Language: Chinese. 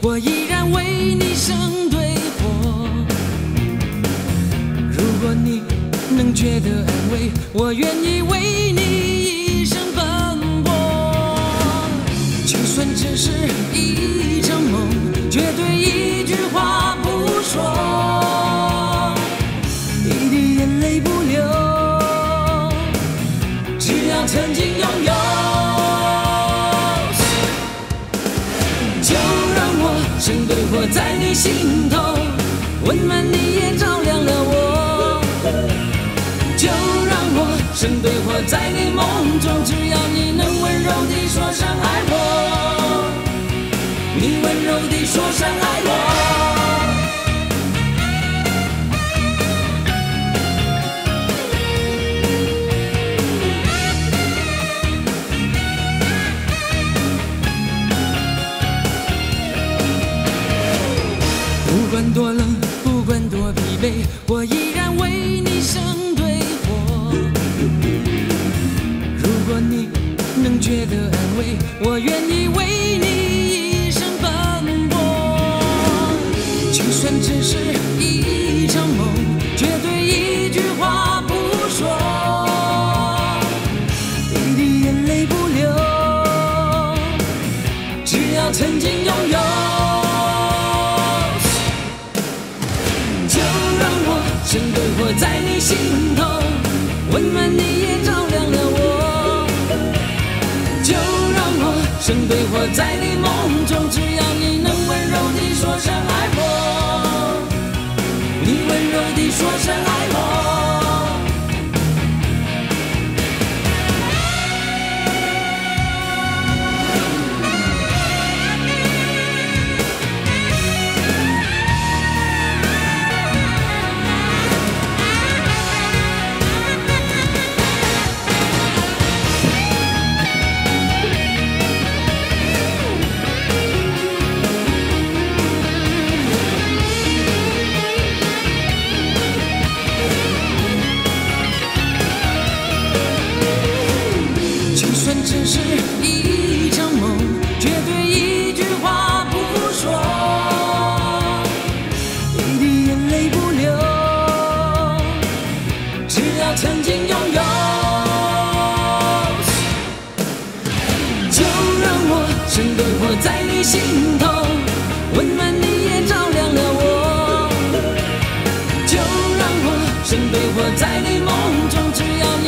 我依然为你生堆火如果你能觉得安慰我愿意为你一生奔波。就算只是一场梦绝对一句话不说。一滴眼泪不流只要曾经拥有。就生对活在你心头，温暖你也照亮了我。就让我生对活在你梦中，只要你能温柔地说声爱我，你温柔地说声爱我。不管多冷，不管多疲惫，我依然为你生堆火。如果你能觉得安慰，我愿意为你一生奔波。就算只是在你心头，温暖你也照亮了我。就让我生对活在你梦中，只要你能温柔地说声爱我，你温柔地说声爱。一场梦，绝对一句话不说，一滴眼泪不流，只要曾经拥有，就让我成堆火在你心头，温暖你也照亮了我，就让我成堆火在你梦中，只要。